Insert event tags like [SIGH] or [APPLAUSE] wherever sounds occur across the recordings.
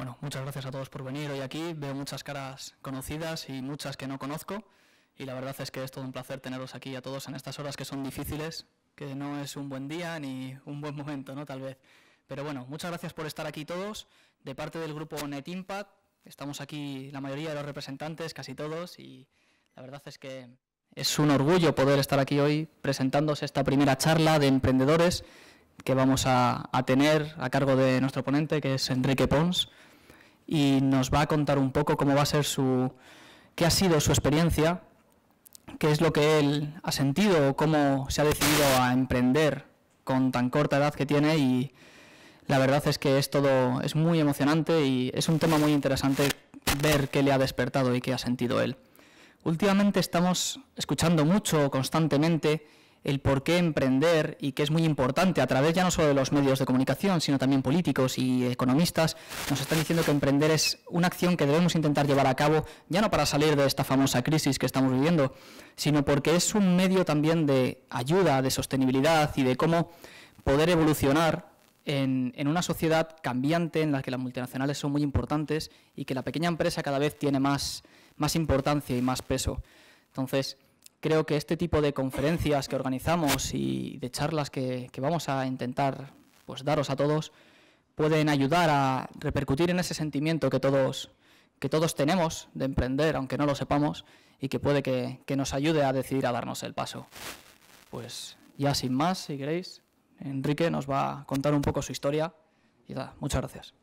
Bueno, muchas gracias a todos por venir hoy aquí. Veo muchas caras conocidas y muchas que no conozco. Y la verdad es que es todo un placer teneros aquí a todos en estas horas que son difíciles, que no es un buen día ni un buen momento, ¿no? Tal vez. Pero bueno, muchas gracias por estar aquí todos. De parte del grupo Net Impact, estamos aquí la mayoría de los representantes, casi todos, y la verdad es que es un orgullo poder estar aquí hoy presentándose esta primera charla de emprendedores que vamos a, tener a cargo de nuestro ponente, que es Enrique Pons, y nos va a contar un poco cómo va a ser su, qué ha sido su experiencia, qué es lo que él ha sentido, cómo se ha decidido a emprender con tan corta edad que tiene y la verdad es que es todo, es muy emocionante y es un tema muy interesante ver qué le ha despertado y qué ha sentido él. Últimamente estamos escuchando mucho, constantemente, el por qué emprender y que es muy importante a través ya no solo de los medios de comunicación, sino también políticos y economistas, nos están diciendo que emprender es una acción que debemos intentar llevar a cabo ya no para salir de esta famosa crisis que estamos viviendo, sino porque es un medio también de ayuda, de sostenibilidad y de cómo poder evolucionar en, en una sociedad cambiante en la que las multinacionales son muy importantes y que la pequeña empresa cada vez tiene más más importancia y más peso. Entonces, creo que este tipo de conferencias que organizamos y de charlas que, vamos a intentar pues, daros a todos pueden ayudar a repercutir en ese sentimiento que todos, que todos tenemos de emprender, aunque no lo sepamos, y que puede que, que nos ayude a decidir a darnos el paso. Pues ya sin más, si queréis, Enrique nos va a contar un poco su historia y nada, muchas gracias.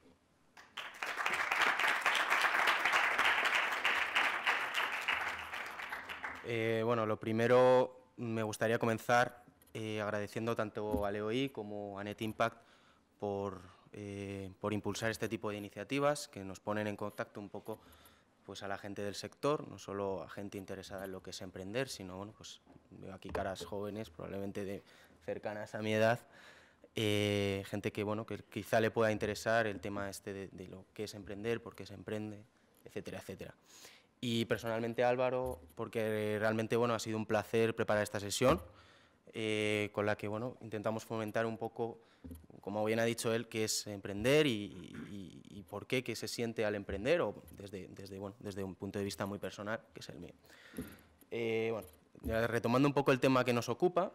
Eh, bueno, lo primero me gustaría comenzar eh, agradeciendo tanto a LEOI como a Net Impact eh, por, impulsar este tipo de iniciativas que nos ponen en contacto un poco pues, a la gente del sector, no solo a gente interesada en lo que es emprender, sino bueno, pues, veo aquí caras jóvenes, probablemente de, cercanas a mi edad, gente que, bueno, que quizá le pueda interesar el tema este de, de lo que es emprender, por qué se emprende, etcétera, etcétera y personalmente Álvaro, porque realmente bueno, ha sido un placer preparar esta sesión, eh, con la que bueno, intentamos fomentar un poco, como bien ha dicho él, qué es emprender y, por qué, qué se siente al emprender, o desde, desde, bueno, desde un punto de vista muy personal, que es el mío. Eh, bueno, retomando un poco el tema que nos ocupa,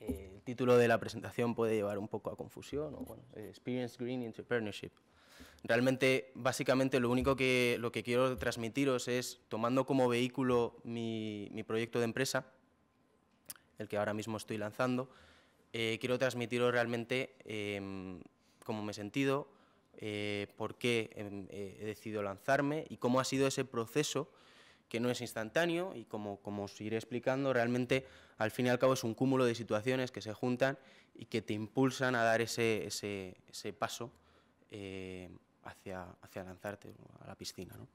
eh, el título de la presentación puede llevar un poco a confusión, bueno, Experience Green Entrepreneurship. Realmente, básicamente, lo único que, lo que quiero transmitiros es, tomando como vehículo mi, proyecto de empresa, el que ahora mismo estoy lanzando, eh, quiero transmitiros realmente em, cómo me he sentido, eh, por qué em, he decidido lanzarme y cómo ha sido ese proceso que no es instantáneo y como, como os iré explicando, realmente al fin y al cabo es un cúmulo de situaciones que se juntan y que te impulsan a dar ese, ese, ese paso eh, hacia, hacia lanzarte a la piscina. ¿no?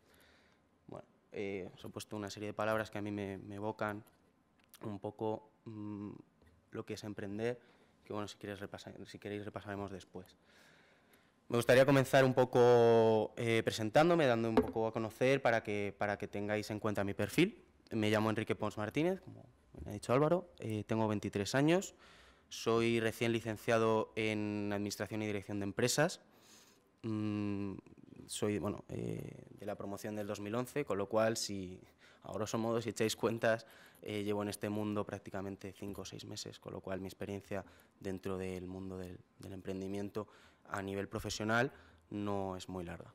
Bueno, eh, os he puesto una serie de palabras que a mí me, evocan un poco mm, lo que es emprender, que bueno, si, queréis repasar, si queréis repasaremos después. Me gustaría comenzar un poco eh, presentándome, dando un poco a conocer para que, para que tengáis en cuenta mi perfil. Me llamo Enrique Pons Martínez, como me ha dicho Álvaro, eh, tengo 23 años, soy recién licenciado en Administración y Dirección de Empresas, Mm, soy bueno, eh, de la promoción del 2011, con lo cual, si a grosso modo, si echáis cuentas, eh, llevo en este mundo prácticamente cinco o seis meses, con lo cual mi experiencia dentro del mundo del, emprendimiento a nivel profesional no es muy larga.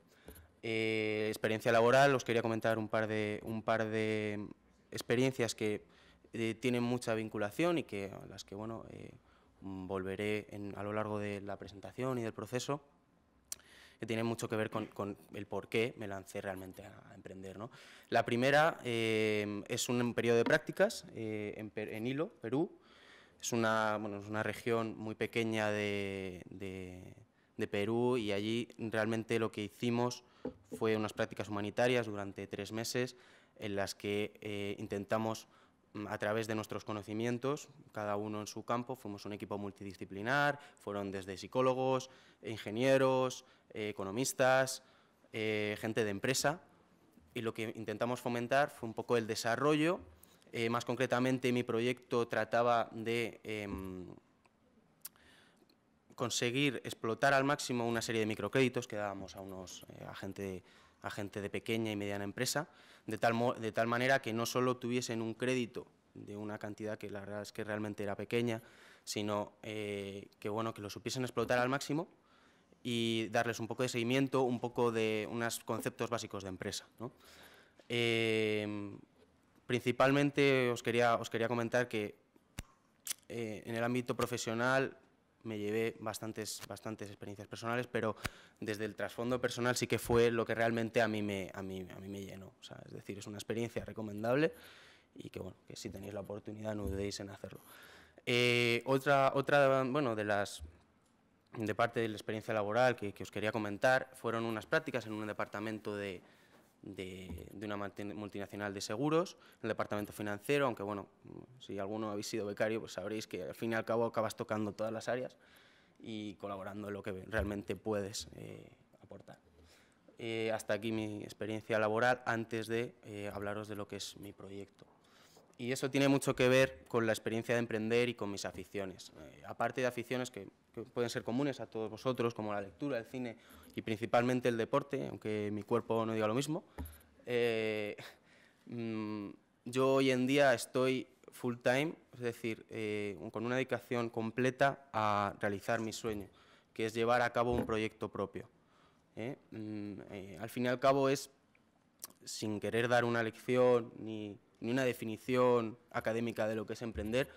Eh, experiencia laboral, os quería comentar un par de, un par de experiencias que tienen mucha vinculación y que, a las que bueno, volveré a lo largo de la presentación y del proceso que tiene mucho que ver con, el por qué me lancé realmente a, emprender. ¿no? La primera eh, es un periodo de prácticas eh, en, Hilo, Perú. Es una, bueno, es una región muy pequeña de, de, Perú y allí realmente lo que hicimos fue unas prácticas humanitarias durante tres meses en las que eh, intentamos a través de nuestros conocimientos, cada uno en su campo, fuimos un equipo multidisciplinar, fueron desde psicólogos, ingenieros, eh, economistas, eh, gente de empresa, y lo que intentamos fomentar fue un poco el desarrollo. Eh, más concretamente, mi proyecto trataba de em, conseguir explotar al máximo una serie de microcréditos que dábamos a unos eh, a, gente, de pequeña y mediana empresa, de tal, de tal manera que no solo tuviesen un crédito de una cantidad que la verdad es que realmente era pequeña, sino eh, que, bueno, que lo supiesen explotar al máximo y darles un poco de seguimiento, un poco de unos conceptos básicos de empresa. Eh, principalmente os quería, os quería comentar que eh, en el ámbito profesional me llevé bastantes, bastantes experiencias personales, pero desde el trasfondo personal sí que fue lo que realmente a mí me, a mí, a mí me llenó. es decir, es una experiencia recomendable y que, bueno, que si tenéis la oportunidad no dudéis en hacerlo. Eh, otra, otra, bueno, de las de parte de la experiencia laboral que, os quería comentar fueron unas prácticas en un departamento de, de, una multinacional de seguros, el departamento financiero, aunque bueno, si alguno habéis sido becario, pues sabréis que al fin y al cabo acabas tocando todas las áreas y colaborando en lo que realmente puedes eh, aportar. Eh, hasta aquí mi experiencia laboral antes de hablaros de lo que es mi proyecto y eso tiene mucho que ver con la experiencia de emprender y con mis aficiones. Eh, aparte de aficiones que, pueden ser comunes a todos vosotros, como la lectura, el cine y principalmente el deporte, aunque mi cuerpo no diga lo mismo, eh, [LAUGHS] mm, yo hoy en día estoy full time, es decir, eh, con una dedicación completa a realizar mi sueño, que es llevar a cabo un proyecto propio. Mm, al fin y al cabo es, sin querer dar una lección ni ni una definición académica de lo que es emprender.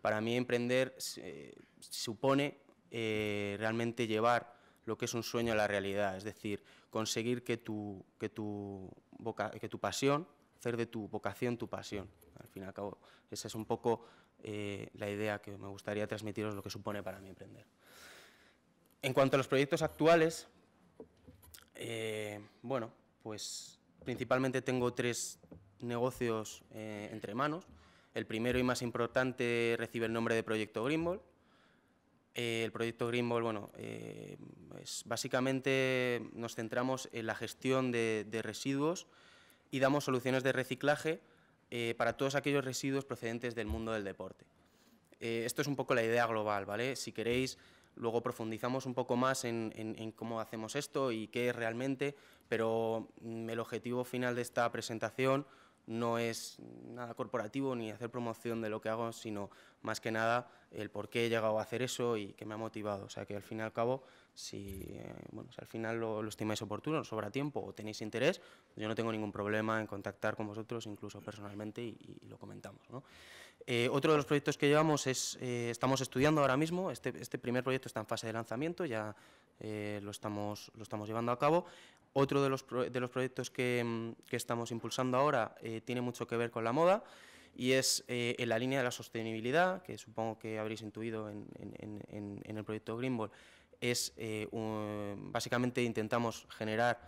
Para mí emprender eh, supone eh, realmente llevar lo que es un sueño a la realidad, es decir, conseguir que tu, que tu, que tu pasión, hacer de tu vocación tu pasión. Al fin y al cabo, esa es un poco eh, la idea que me gustaría transmitiros lo que supone para mí emprender. En cuanto a los proyectos actuales, bueno, pues principalmente tengo tres, negocios eh, entre manos. El primero y más importante recibe el nombre de Proyecto Greenball. Eh, el proyecto Greenball, bueno, eh, básicamente nos centramos en la gestión de, residuos y damos soluciones de reciclaje para todos aquellos residuos procedentes del mundo del deporte. esto es un poco la idea global, ¿vale? Si queréis, luego profundizamos un poco más en cómo hacemos esto y qué es realmente, pero mm, el objetivo final de esta presentación no es nada corporativo ni hacer promoción de lo que hago, sino más que nada el por qué he llegado a hacer eso y qué me ha motivado. O sea que al fin y al cabo, si, eh, bueno, al final lo, estimáis oportuno, sobra tiempo o tenéis interés, yo no tengo ningún problema en contactar con vosotros, incluso personalmente, y, lo comentamos. Eh, otro de los proyectos que llevamos es, eh, estamos estudiando ahora mismo, este, este, primer proyecto está en fase de lanzamiento, ya lo, estamos, lo estamos llevando a cabo. Otro de los, de los proyectos que, mm, que, estamos impulsando ahora eh, tiene mucho que ver con la moda y es eh, en la línea de la sostenibilidad, que supongo que habréis intuido en, en, en, el proyecto Greenball, es eh, básicamente intentamos generar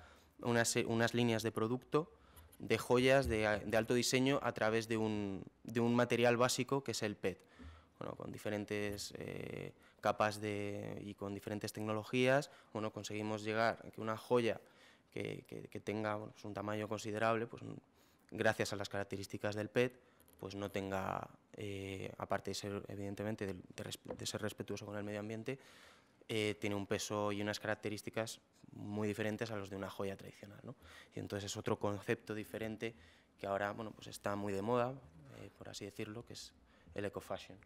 unas, unas, líneas de producto de joyas de, de alto diseño a través de un, de un, material básico que es el PET, bueno, con diferentes capas de, y con diferentes tecnologías, bueno, conseguimos llegar a que una joya que, tenga pues un tamaño considerable, pues gracias a las características del PET, pues no tenga, eh, aparte de ser, evidentemente, de, ser respetuoso con el medio ambiente, eh, tiene un peso y unas características muy diferentes a los de una joya tradicional. ¿no? Y entonces es otro concepto diferente que ahora bueno, pues está muy de moda, eh, por así decirlo, que es el eco-fashion.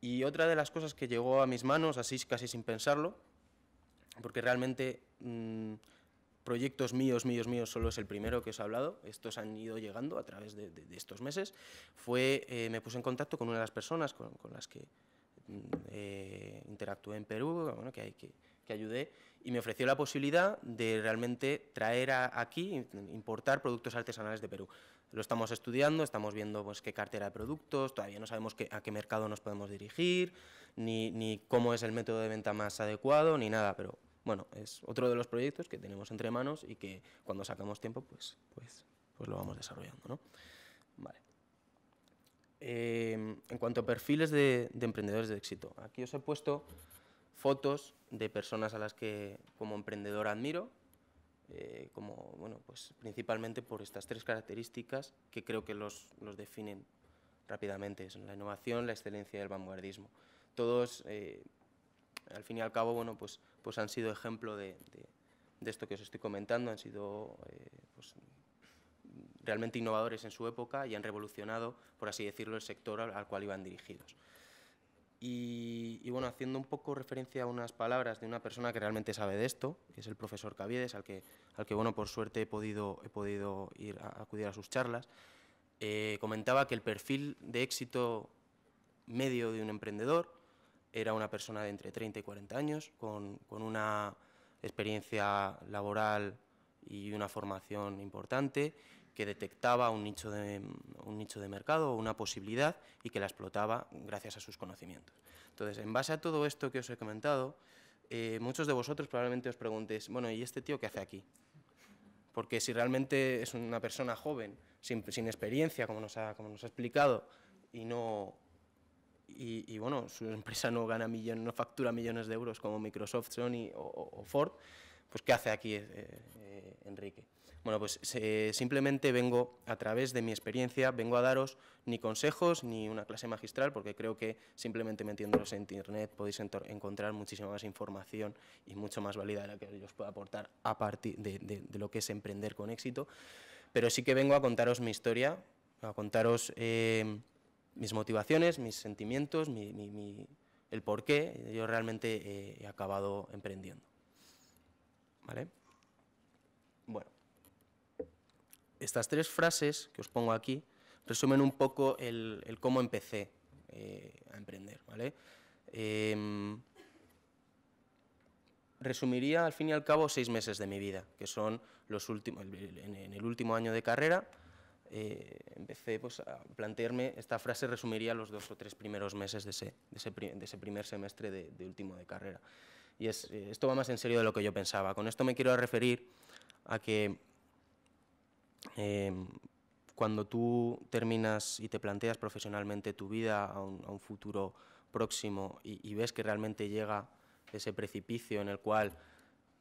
Y otra de las cosas que llegó a mis manos, así casi sin pensarlo, porque realmente mm, proyectos míos, míos, míos, solo es el primero que os he hablado, estos han ido llegando a través de, estos meses, fue, eh, me puse en contacto con una de las personas con, las que mm, eh, interactué en Perú, bueno, que, que, que, ayudé, y me ofreció la posibilidad de realmente traer aquí, importar productos artesanales de Perú. Lo estamos estudiando, estamos viendo pues, qué cartera de productos, todavía no sabemos a qué mercado nos podemos dirigir, ni, ni cómo es el método de venta más adecuado, ni nada, pero bueno, es otro de los proyectos que tenemos entre manos y que cuando sacamos tiempo, pues, pues, pues lo vamos desarrollando. ¿no? Vale. Eh, en cuanto a perfiles de, emprendedores de éxito, aquí os he puesto fotos de personas a las que como emprendedor admiro, eh, como, bueno, pues principalmente por estas tres características que creo que los, los definen rápidamente, son la innovación, la excelencia y el vanguardismo. Todos eh, al fin y al cabo, bueno, pues, pues han sido ejemplo de, de, esto que os estoy comentando, han sido eh, pues, realmente innovadores en su época y han revolucionado, por así decirlo, el sector al, cual iban dirigidos. Y, bueno, haciendo un poco referencia a unas palabras de una persona que realmente sabe de esto, que es el profesor Caviedes, al que, al que bueno, por suerte he podido, he podido ir a, acudir a sus charlas, eh, comentaba que el perfil de éxito medio de un emprendedor era una persona de entre 30 y 40 años, con, una experiencia laboral y una formación importante, que detectaba un nicho, de, un nicho de mercado, una posibilidad y que la explotaba gracias a sus conocimientos. Entonces, en base a todo esto que os he comentado, eh, muchos de vosotros probablemente os preguntéis, bueno, ¿y este tío qué hace aquí? Porque si realmente es una persona joven, sin, sin experiencia, como nos, ha, como nos ha explicado, y no, y, bueno, su empresa no gana millones, no factura millones de euros como Microsoft, Sony o, Ford, pues ¿qué hace aquí eh, eh, Enrique? Bueno, pues simplemente vengo, a través de mi experiencia, vengo a daros ni consejos ni una clase magistral, porque creo que simplemente metiéndolos en Internet podéis encontrar muchísima más información y mucho más válida de la que yo os puedo aportar a partir de, lo que es emprender con éxito. Pero sí que vengo a contaros mi historia, a contaros... Mis motivaciones, mis sentimientos, el por qué yo realmente he acabado emprendiendo. ¿Vale? Bueno, estas tres frases que os pongo aquí resumen un poco el, cómo empecé eh, a emprender. ¿vale? Em, resumiría al fin y al cabo seis meses de mi vida, que son los últimos, en el último año de carrera, eh, empecé pues, a plantearme, esta frase resumiría los dos o tres primeros meses de ese, de ese, primer semestre de, último de carrera. Y es, eh, esto va más en serio de lo que yo pensaba. Con esto me quiero referir a que em, cuando tú terminas y te planteas profesionalmente tu vida a un, futuro próximo y, y ves que realmente llega ese precipicio en el cual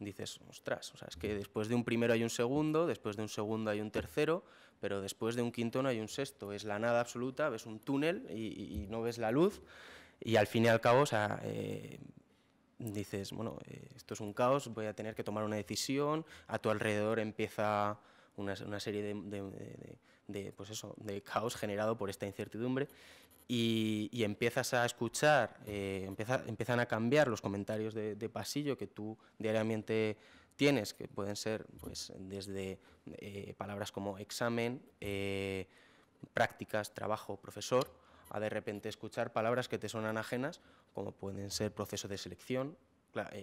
dices, ostras, o sea, es que después de un primero hay un segundo, después de un segundo hay un tercero, pero después de un quinto no hay un sexto, es la nada absoluta, ves un túnel y, no ves la luz, y al fin y al cabo, o sea, eh, dices, bueno, eh, esto es un caos, voy a tener que tomar una decisión, a tu alrededor empieza una, serie de, pues eso, de caos generado por esta incertidumbre, y, empiezas a escuchar, eh, empiezan a cambiar los comentarios de, pasillo que tú diariamente tienes, que pueden ser pues, desde eh, palabras como examen, eh, prácticas, trabajo, profesor, a de repente escuchar palabras que te suenan ajenas, como pueden ser proceso de selección,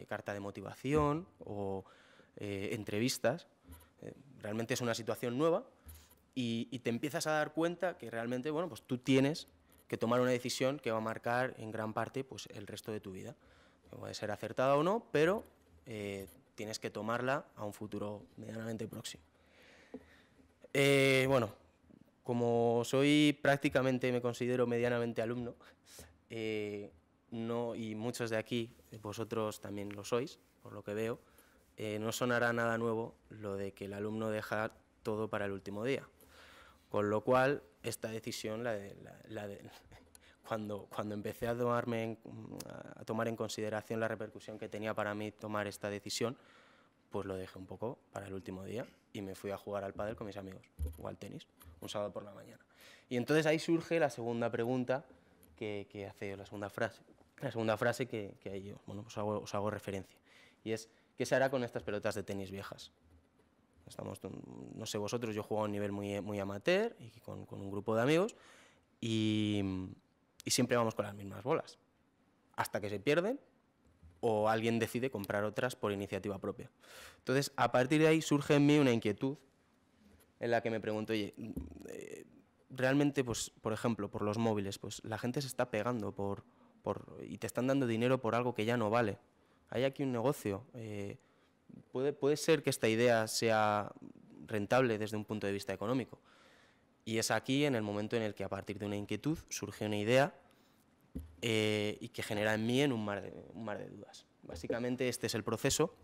carta de motivación o entrevistas. realmente es una situación nueva y, y, te empiezas a dar cuenta que realmente bueno, pues tú tienes que tomar una decisión que va a marcar en gran parte pues, el resto de tu vida. Puede ser acertada o no, pero eh, tienes que tomarla a un futuro medianamente próximo. Eh, bueno, como soy prácticamente, me considero medianamente alumno, eh, no, y muchos de aquí, vosotros también lo sois, por lo que veo, no sonará nada nuevo lo de que el alumno deja todo para el último día. Con lo cual, esta decisión, la de, [LAUGHS] cuando, cuando empecé a, tomarme a tomar en consideración la repercusión que tenía para mí tomar esta decisión, pues lo dejé un poco para el último día y me fui a jugar al pádel con mis amigos, o al tenis, un sábado por la mañana. Y entonces ahí surge la segunda pregunta que, que hace la segunda frase, la segunda frase que, que ahí bueno, pues hago, os hago referencia, y es, ¿qué se hará con estas pelotas de tenis viejas? Estamos, no sé vosotros, yo juego a un nivel muy, muy amateur y con, con un grupo de amigos y, y, siempre vamos con las mismas bolas. Hasta que se pierden o alguien decide comprar otras por iniciativa propia. Entonces, a partir de ahí surge en mí una inquietud en la que me pregunto, oye, eh, realmente, pues, por ejemplo, por los móviles, pues la gente se está pegando por, por, y te están dando dinero por algo que ya no vale. Hay aquí un negocio. Eh, puede, ser que esta idea sea rentable desde un punto de vista económico. Y es aquí en el momento en el que a partir de una inquietud surge una idea eh, y que genera en mí un, mar de, un mar de dudas. Básicamente este es el proceso.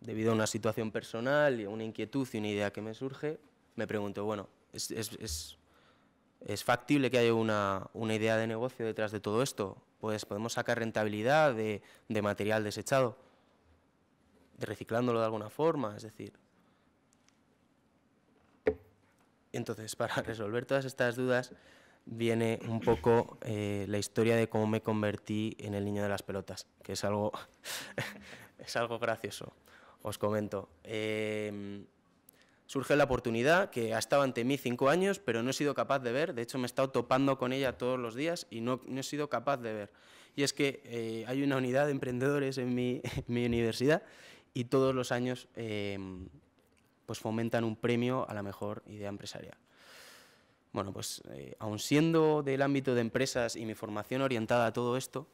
Debido a una situación personal y una inquietud y una idea que me surge, me pregunto, bueno, ¿es, factible que haya una, una idea de negocio detrás de todo esto? pues podemos sacar rentabilidad de, de material desechado, de reciclándolo de alguna forma, es decir. Entonces, para [LAUGHS] resolver todas estas dudas, viene un poco eh, la historia de cómo me convertí en el niño de las pelotas, que es algo, [LAUGHS] es algo gracioso. Os comento. Em, surge la oportunidad que ha estado ante mí cinco años, pero no he sido capaz de ver. De hecho, me he estado topando con ella todos los días y no, he sido capaz de ver. Y es que eh, hay una unidad de emprendedores en mi, [LAUGHS] universidad y todos los años em, pues fomentan un premio a la mejor idea empresarial. Bueno, pues eh, aun siendo del ámbito de empresas y mi formación orientada a todo esto,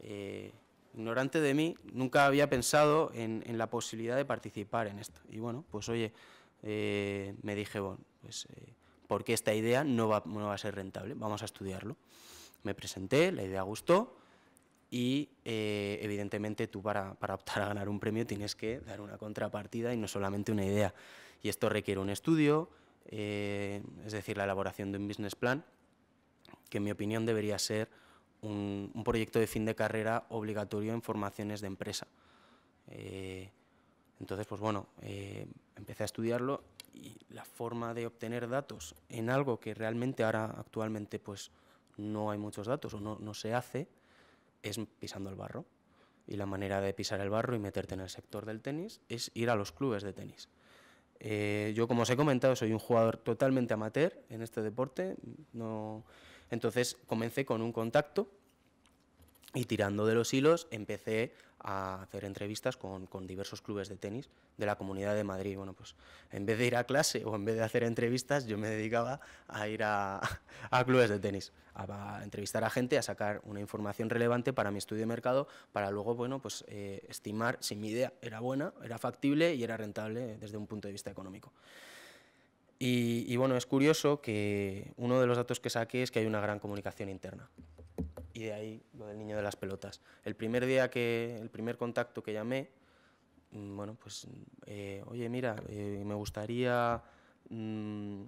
eh, ignorante de mí, nunca había pensado en, la posibilidad de participar en esto. Y bueno, pues oye, eh, me dije, bueno, pues porque esta idea no va, no va, a ser rentable, vamos a estudiarlo. Me presenté, la idea gustó y evidentemente tú para, para optar a ganar un premio tienes que dar una contrapartida y no solamente una idea. Y esto requiere un estudio, eh, es decir, la elaboración de un business plan, que en mi opinión debería ser un, proyecto de fin de carrera obligatorio en formaciones de empresa. Eh, entonces, pues bueno, eh, empecé a estudiarlo y la forma de obtener datos en algo que realmente ahora actualmente pues no hay muchos datos o no, no se hace es pisando el barro. Y la manera de pisar el barro y meterte en el sector del tenis es ir a los clubes de tenis. Eh, yo, como os he comentado, soy un jugador totalmente amateur en este deporte. No... Entonces comencé con un contacto y tirando de los hilos empecé a hacer entrevistas con, diversos clubes de tenis de la Comunidad de Madrid. Bueno, pues en vez de ir a clase o en vez de hacer entrevistas, yo me dedicaba a ir a, clubes de tenis, a, entrevistar a gente, a sacar una información relevante para mi estudio de mercado, para luego, bueno, pues eh, estimar si mi idea era buena, era factible y era rentable desde un punto de vista económico. Y bueno, es curioso que uno de los datos que saqué es que hay una gran comunicación interna y de ahí lo del niño de las pelotas. El primer día que, el primer contacto que llamé, mm, bueno, pues, eh, oye, mira, eh, me gustaría, mm,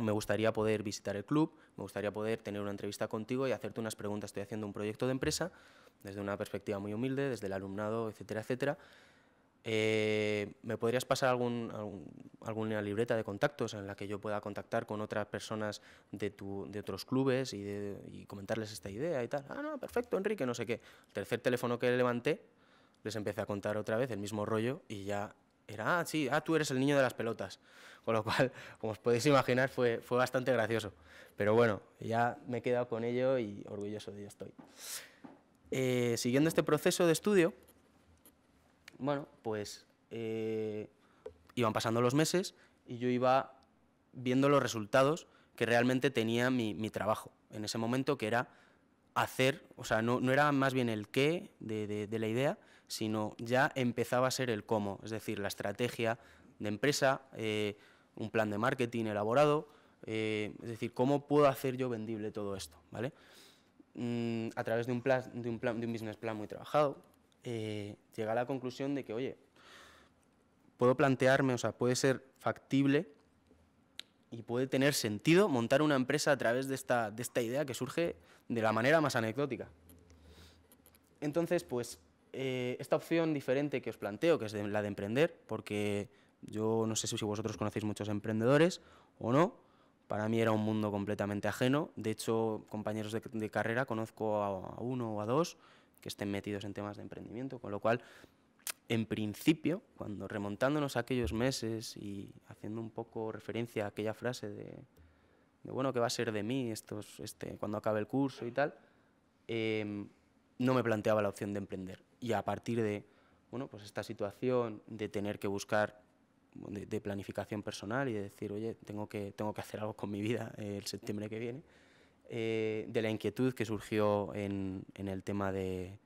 me gustaría poder visitar el club, me gustaría poder tener una entrevista contigo y hacerte unas preguntas. Estoy haciendo un proyecto de empresa desde una perspectiva muy humilde, desde el alumnado, etcétera, etcétera. Eh, ¿Me podrías pasar algún, alguna libreta de contactos en la que yo pueda contactar con otras personas de, tu, de otros clubes y, comentarles esta idea y tal? Ah, no, perfecto, Enrique, no sé qué. El tercer teléfono que levanté, les empecé a contar otra vez el mismo rollo y ya era, ah, sí, ah, tú eres el niño de las pelotas. Con lo cual, [LAUGHS] como os podéis imaginar, fue, fue bastante gracioso. Pero bueno, ya me he quedado con ello y orgulloso de ello estoy. Eh, siguiendo este proceso de estudio, bueno, pues eh, iban pasando los meses y yo iba viendo los resultados que realmente tenía mi, trabajo en ese momento, que era hacer, o sea, no, era más bien el qué de, la idea, sino ya empezaba a ser el cómo, es decir, la estrategia de empresa, eh, un plan de marketing elaborado, eh, es decir, cómo puedo hacer yo vendible todo esto, ¿vale? Mm, a través de un, plan, de, un plan, de un business plan muy trabajado, eh, a la conclusión de que, oye, puedo plantearme, o sea, puede ser factible y puede tener sentido montar una empresa a través de esta, de esta idea que surge de la manera más anecdótica. Entonces, pues, eh, esta opción diferente que os planteo, que es la de emprender, porque yo no sé si vosotros conocéis muchos emprendedores o no, para mí era un mundo completamente ajeno. De hecho, compañeros de, carrera conozco a, uno o a dos que estén metidos en temas de emprendimiento, con lo cual, en principio, cuando remontándonos a aquellos meses y haciendo un poco referencia a aquella frase de, bueno, ¿qué va a ser de mí estos, este, cuando acabe el curso y tal? Em, no me planteaba la opción de emprender. Y a partir de bueno, pues esta situación de tener que buscar de, planificación personal y de decir, oye, tengo que, tengo que hacer algo con mi vida el septiembre que viene, eh, de la inquietud que surgió en, en el tema de,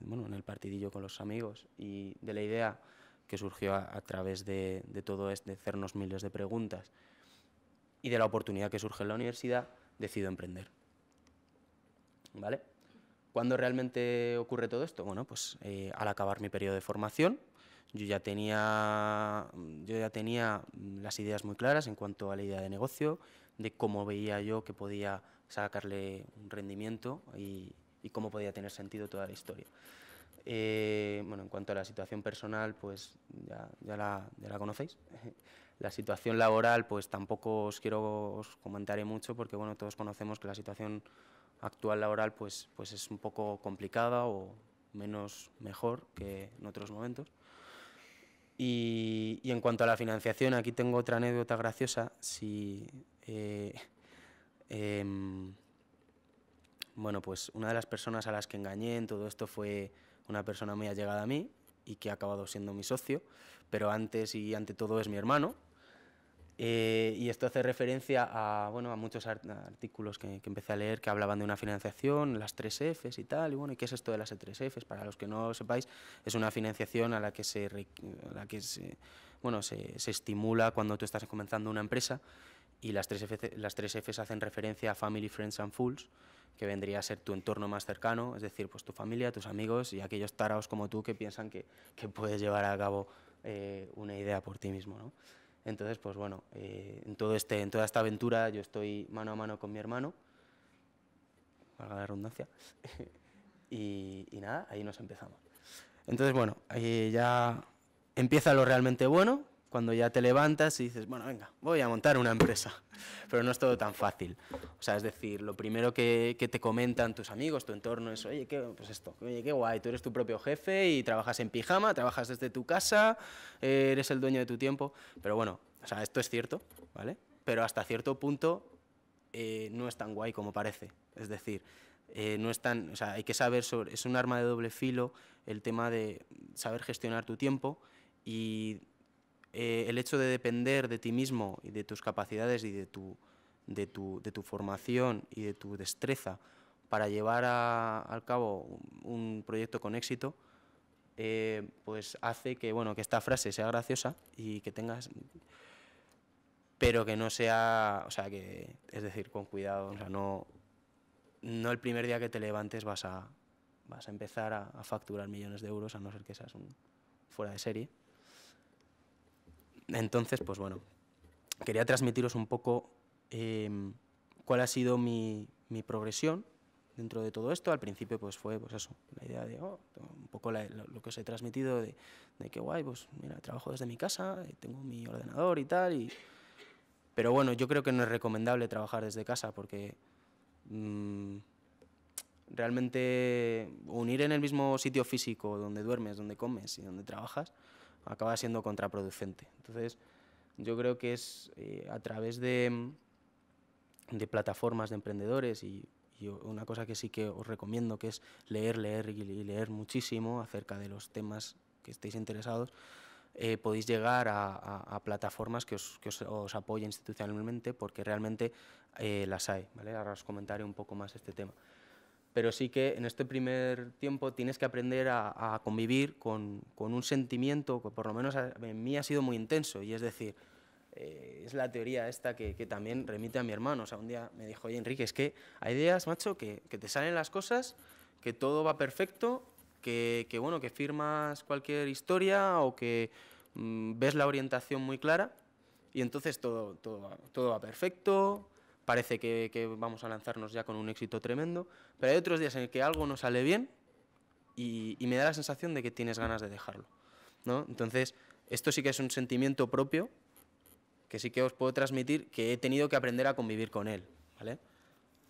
bueno, en el partidillo con los amigos y de la idea que surgió a, través de, de, todo esto, de hacernos miles de preguntas y de la oportunidad que surge en la universidad, decido emprender. ¿Vale? ¿Cuándo realmente ocurre todo esto? Bueno, pues eh, al acabar mi periodo de formación, yo ya, tenía, yo ya tenía las ideas muy claras en cuanto a la idea de negocio, de cómo veía yo que podía sacarle un rendimiento y, cómo podía tener sentido toda la historia. Eh, bueno, en cuanto a la situación personal, pues ya, ya, la, conocéis. [LAUGHS] La situación laboral, pues tampoco os quiero os comentaré mucho porque bueno, todos conocemos que la situación actual laboral pues, pues es un poco complicada o menos mejor que en otros momentos. Y, en cuanto a la financiación, aquí tengo otra anécdota graciosa. Si, eh, em, bueno, pues una de las personas a las que engañé en todo esto fue una persona muy allegada a mí y que ha acabado siendo mi socio, pero antes y ante todo es mi hermano, eh, y esto hace referencia a, bueno, a muchos artículos que, empecé a leer que hablaban de una financiación, las tres Fs y tal. Y bueno, ¿y qué es esto de las tres Fs? Para los que no lo sepáis, es una financiación a la que se, la que se, bueno, se, se, estimula cuando tú estás comenzando una empresa. Y las tres, las tres Fs hacen referencia a Family, Friends and Fools, que vendría a ser tu entorno más cercano, es decir, pues tu familia, tus amigos y aquellos taraos como tú que piensan que, que puedes llevar a cabo eh, una idea por ti mismo. ¿no? Entonces, pues bueno, eh, en, todo este, en toda esta aventura yo estoy mano a mano con mi hermano, valga la redundancia, [LAUGHS] y, nada, ahí nos empezamos. Entonces, bueno, ahí ya empieza lo realmente bueno, cuando ya te levantas y dices, bueno, venga, voy a montar una empresa. [LAUGHS] Pero no es todo tan fácil. O sea, es decir, lo primero que, te comentan tus amigos, tu entorno, es, oye, qué, pues esto, oye, qué guay, tú eres tu propio jefe y trabajas en pijama, trabajas desde tu casa, eres el dueño de tu tiempo. Pero bueno, o sea, esto es cierto, ¿vale? Pero hasta cierto punto eh, no es tan guay como parece. Es decir, eh, no es tan, o sea, hay que saber sobre, es un arma de doble filo el tema de saber gestionar tu tiempo y eh, el hecho de depender de ti mismo y de tus capacidades y de tu, de tu, de tu formación y de tu destreza para llevar a, al cabo un proyecto con éxito, eh, pues hace que, bueno, que esta frase sea graciosa y que tengas pero que no sea, o sea, que es decir, con cuidado, o sea, no, no el primer día que te levantes vas a, vas a empezar a, a facturar millones de euros, a no ser que seas un fuera de serie. Entonces, pues bueno, quería transmitiros un poco em, cuál ha sido mi, progresión dentro de todo esto. Al principio, pues fue pues eso, la idea de oh, un poco lo, que os he transmitido de, de, que guay, pues mira, trabajo desde mi casa, tengo mi ordenador y tal. Pero bueno, yo creo que no es recomendable trabajar desde casa porque mm, realmente unir en el mismo sitio físico donde duermes, donde comes y donde trabajas, acaba siendo contraproducente. Entonces, yo creo que es eh, a través de, de, plataformas de emprendedores y, una cosa que sí que os recomiendo, que es leer, leer y, leer muchísimo acerca de los temas que estéis interesados, eh, podéis llegar a, plataformas que, os, que os, apoyen institucionalmente porque realmente eh, las hay. ¿vale? Ahora os comentaré un poco más este tema pero sí que en este primer tiempo tienes que aprender a, convivir con, un sentimiento que por lo menos en mí ha sido muy intenso, y es decir, eh, es la teoría esta que, también remite a mi hermano. O sea, un día me dijo, oye, Enrique, es que hay ideas, macho, que, te salen las cosas, que todo va perfecto, que, bueno, que firmas cualquier historia o que mm, ves la orientación muy clara, y entonces todo, todo, todo va perfecto, parece que, vamos a lanzarnos ya con un éxito tremendo, pero hay otros días en el que algo no sale bien y, me da la sensación de que tienes ganas de dejarlo. ¿no? Entonces, esto sí que es un sentimiento propio que sí que os puedo transmitir que he tenido que aprender a convivir con él. ¿vale?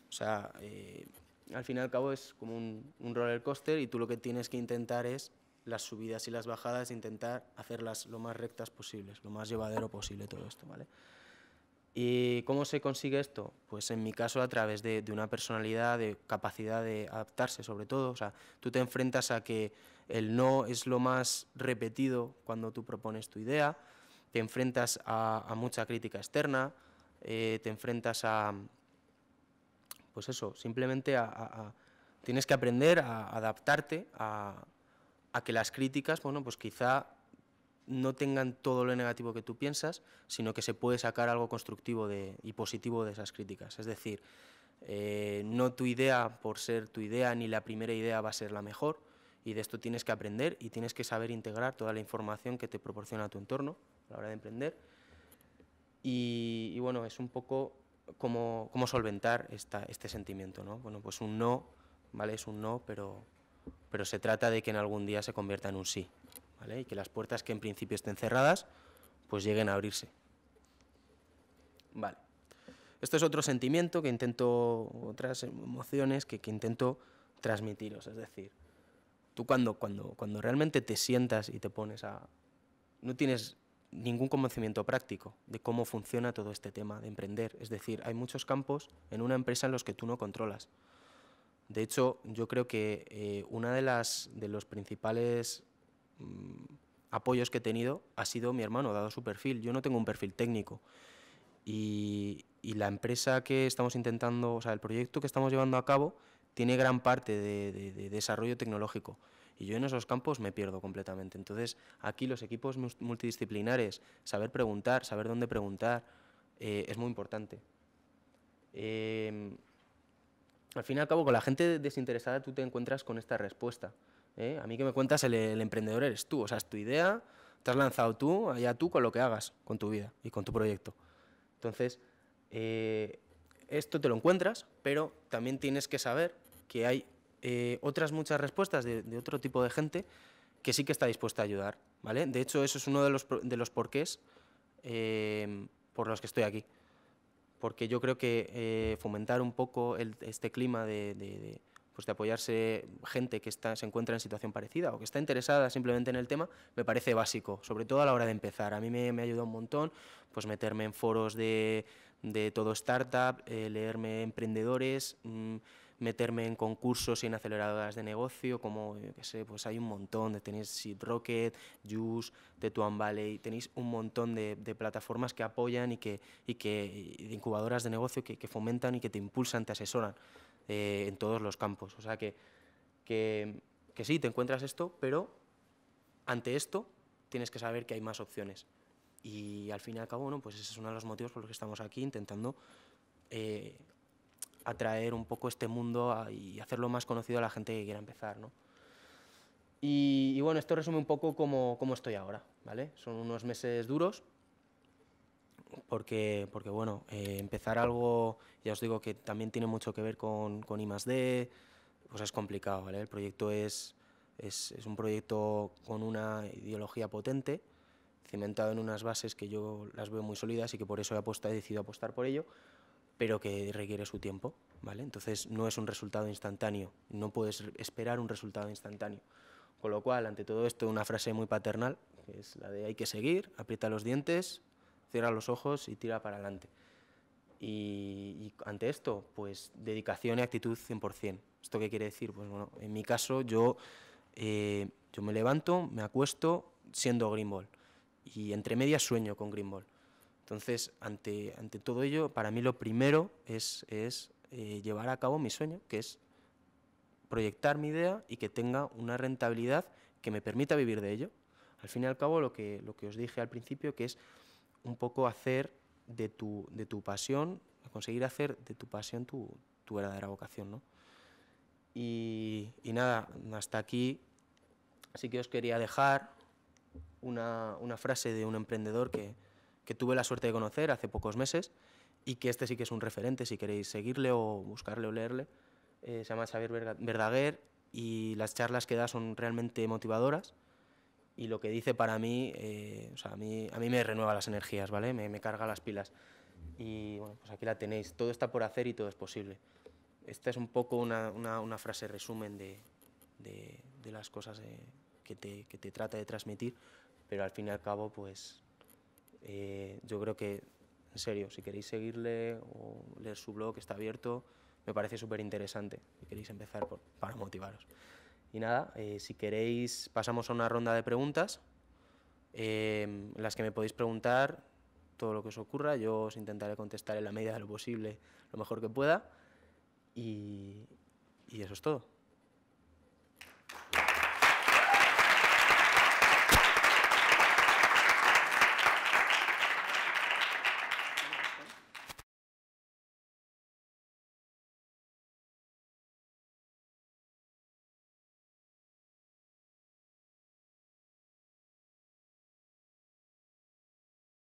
O sea, eh, al fin y al cabo es como un, un roller coaster y tú lo que tienes que intentar es las subidas y las bajadas, intentar hacerlas lo más rectas posibles, lo más llevadero posible todo esto, ¿vale? ¿Y cómo se consigue esto? Pues en mi caso a través de, una personalidad, de capacidad de adaptarse sobre todo. O sea, tú te enfrentas a que el no es lo más repetido cuando tú propones tu idea, te enfrentas a, mucha crítica externa, eh, te enfrentas a, pues eso, simplemente a, tienes que aprender a adaptarte a, a que las críticas, bueno, pues quizá no tengan todo lo negativo que tú piensas, sino que se puede sacar algo constructivo y positivo de esas críticas. Es decir, eh, no tu idea por ser tu idea ni la primera idea va a ser la mejor y de esto tienes que aprender y tienes que saber integrar toda la información que te proporciona tu entorno a la hora de emprender. Y, bueno, es un poco cómo, solventar este sentimiento, ¿no? Bueno, pues un no, ¿vale? Es un no, pero, pero se trata de que en algún día se convierta en un sí, ¿vale? Y que las puertas que en principio estén cerradas, pues lleguen a abrirse. Vale. Esto es otro sentimiento que intento, otras emociones que, que intento transmitiros, es decir, tú cuando, cuando, cuando realmente te sientas y te pones a... no tienes ningún conocimiento práctico de cómo funciona todo este tema de emprender. Es decir, hay muchos campos en una empresa en los que tú no controlas. De hecho, yo creo que eh, uno de, las, de los principales mm, apoyos que he tenido ha sido mi hermano, dado su perfil. Yo no tengo un perfil técnico. Y, la empresa que estamos intentando, o sea, el proyecto que estamos llevando a cabo, tiene gran parte de desarrollo tecnológico. Y yo en esos campos me pierdo completamente. Entonces, aquí los equipos multidisciplinares, saber preguntar, saber dónde preguntar, eh, es muy importante. Em, al fin y al cabo, con la gente desinteresada tú te encuentras con esta respuesta. ¿Eh? A mí que me cuentas, el, emprendedor eres tú. O sea, es tu idea, te has lanzado tú, allá tú con lo que hagas con tu vida y con tu proyecto. Entonces, eh, esto te lo encuentras, pero también tienes que saber que hay eh, otras muchas respuestas de, otro tipo de gente que sí que está dispuesta a ayudar. ¿vale? De hecho, eso es uno de los, de los porqués eh, por los que estoy aquí. Porque yo creo que fomentar un poco este clima de, pues de apoyarse gente que está, se encuentra en situación parecida o que está interesada simplemente en el tema, me parece básico, sobre todo a la hora de empezar. A mí me, me ayuda un montón pues meterme en foros de, de todo startup, leerme emprendedores, mm, meterme en concursos y en aceleradoras de negocio, como, que sé, pues hay un montón, tenéis Seed Rocket, Juice, Tetuan Valley, tenéis un montón de, plataformas que apoyan y que, y que de incubadoras de negocio que, fomentan y que te impulsan, te asesoran eh, en todos los campos. O sea que, que, que sí, te encuentras esto, pero ante esto tienes que saber que hay más opciones. Y al fin y al cabo, bueno, pues ese es uno de los motivos por los que estamos aquí intentando eh, atraer un poco este mundo y hacerlo más conocido a la gente que quiera empezar, ¿no? Y, bueno, esto resume un poco cómo, cómo, estoy ahora, ¿vale? Son unos meses duros, porque, porque bueno, eh, empezar algo, ya os digo que también tiene mucho que ver con, con I +D, pues es complicado, ¿vale? El proyecto es, es, es un proyecto con una ideología potente, cimentado en unas bases que yo las veo muy sólidas y que por eso he, apostado, he decidido apostar por ello, pero que requiere su tiempo, ¿vale? Entonces no es un resultado instantáneo, no puedes esperar un resultado instantáneo. Con lo cual, ante todo esto, una frase muy paternal, que es la de hay que seguir, aprieta los dientes, cierra los ojos y tira para adelante. Y, ante esto, pues dedicación y actitud 100%. ¿Esto qué quiere decir? Pues bueno, en mi caso yo, eh, yo me levanto, me acuesto siendo Greenball y entre medias sueño con Greenball entonces, ante, ante todo ello, para mí lo primero es, es eh, llevar a cabo mi sueño, que es proyectar mi idea y que tenga una rentabilidad que me permita vivir de ello. Al fin y al cabo, lo que, lo que os dije al principio, que es un poco hacer de tu, de tu pasión, conseguir hacer de tu pasión tu, tu verdadera vocación. ¿no? Y, y, nada, hasta aquí sí que os quería dejar una, una frase de un emprendedor que, que tuve la suerte de conocer hace pocos meses y que este sí que es un referente, si queréis seguirle o buscarle o leerle. Eh, se llama Xavier Verdaguer y las charlas que da son realmente motivadoras y lo que dice para mí, eh, o sea, a mí, a mí me renueva las energías, ¿vale? Me, me, carga las pilas. Y bueno, pues aquí la tenéis, todo está por hacer y todo es posible. Esta es un poco una, una, una frase resumen de, de, de las cosas eh, que, te, que te trata de transmitir, pero al fin y al cabo, pues eh, yo creo que, en serio, si queréis seguirle o leer su blog, está abierto, me parece súper interesante si queréis empezar para motivaros. Y nada, eh, si queréis pasamos a una ronda de preguntas en las que me podéis preguntar todo lo que os ocurra, yo os intentaré contestar en la medida de lo posible, lo mejor que pueda y, y eso es todo.